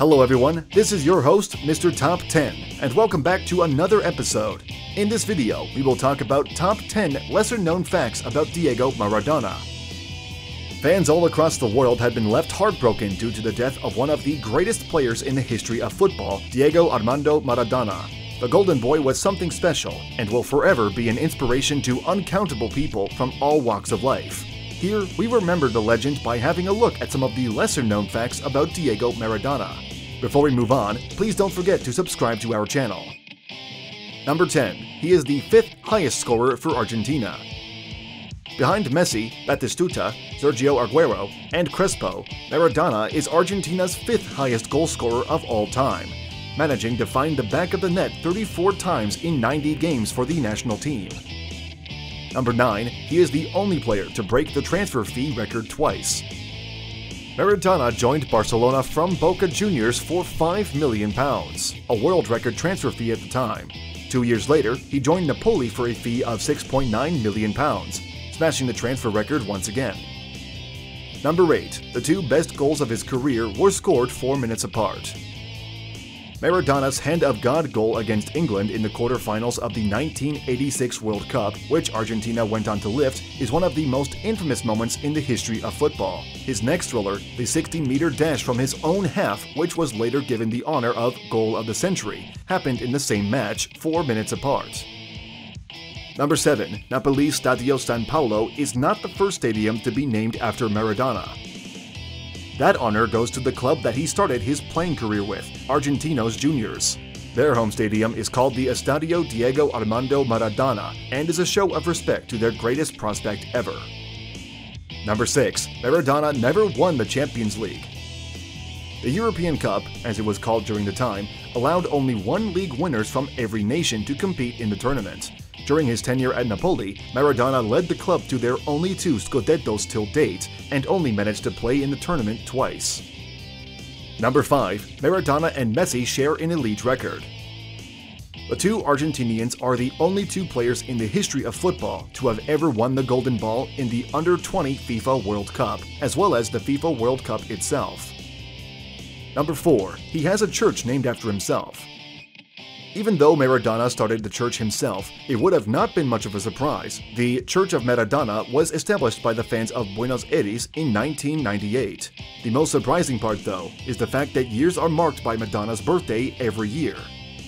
Hello everyone, this is your host, Mr. Top 10, and welcome back to another episode. In this video, we will talk about top 10 lesser known facts about Diego Maradona. Fans all across the world have been left heartbroken due to the death of one of the greatest players in the history of football, Diego Armando Maradona. The Golden Boy was something special and will forever be an inspiration to uncountable people from all walks of life. Here, we remember the legend by having a look at some of the lesser known facts about Diego Maradona. Before we move on, please don't forget to subscribe to our channel. Number 10. He is the fifth highest scorer for Argentina. Behind Messi, Batistuta, Sergio Aguero, and Crespo, Maradona is Argentina's fifth highest goalscorer of all time, managing to find the back of the net 34 times in 90 games for the national team. Number 9, he is the only player to break the transfer fee record twice. Maradona joined Barcelona from Boca Juniors for £5 million, a world record transfer fee at the time. Two years later, he joined Napoli for a fee of £6.9 million, smashing the transfer record once again. Number 8. The two best goals of his career were scored 4 minutes apart. Maradona's Hand of God goal against England in the quarterfinals of the 1986 World Cup, which Argentina went on to lift, is one of the most infamous moments in the history of football. His next thriller, the 60-meter dash from his own half, which was later given the honor of Goal of the Century, happened in the same match, 4 minutes apart. Number 7. Napoli's Stadio San Paolo is not the first stadium to be named after Maradona. That honor goes to the club that he started his playing career with, Argentinos Juniors. Their home stadium is called the Estadio Diego Armando Maradona and is a show of respect to their greatest prospect ever. Number 6. Maradona never won the Champions League. The European Cup, as it was called during the time, allowed only one league winners from every nation to compete in the tournament. During his tenure at Napoli, Maradona led the club to their only two Scudettos till date and only managed to play in the tournament twice. Number 5. Maradona and Messi share an elite record. The two Argentinians are the only two players in the history of football to have ever won the Golden Ball in the Under-20 FIFA World Cup, as well as the FIFA World Cup itself. Number 4. He has a church named after himself. Even though Maradona started the church himself, it would have not been much of a surprise. The Church of Maradona was established by the fans of Buenos Aires in 1998. The most surprising part, though, is the fact that years are marked by Maradona's birthday every year.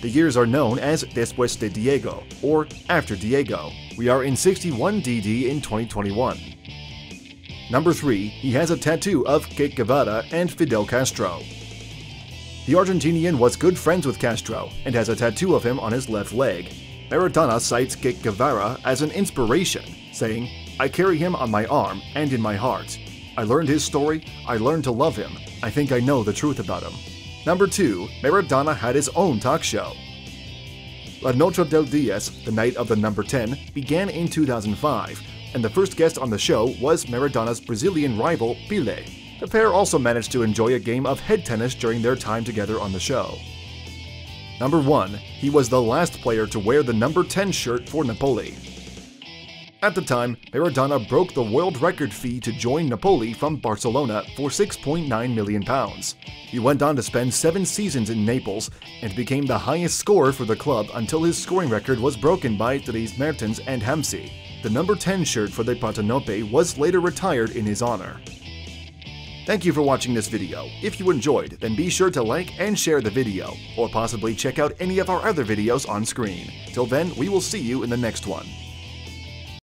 The years are known as Después de Diego, or After Diego. We are in 61 DD in 2021. Number 3. He has a tattoo of Che Guevara and Fidel Castro. The Argentinian was good friends with Castro and has a tattoo of him on his left leg. Maradona cites Che Guevara as an inspiration, saying, I carry him on my arm and in my heart. I learned his story, I learned to love him, I think I know the truth about him. Number 2. Maradona had his own talk show. La Noche del Diez, the night of the number 10, began in 2005, and the first guest on the show was Maradona's Brazilian rival, Pele. The pair also managed to enjoy a game of head tennis during their time together on the show. Number 1. He was the last player to wear the number 10 shirt for Napoli. At the time, Maradona broke the world record fee to join Napoli from Barcelona for £6.9 million. He went on to spend seven seasons in Naples and became the highest scorer for the club until his scoring record was broken by Dries Mertens and Hamsik. The number 10 shirt for the Partenope was later retired in his honor. Thank you for watching this video. If you enjoyed, then be sure to like and share the video, or possibly check out any of our other videos on screen. Till then, we will see you in the next one.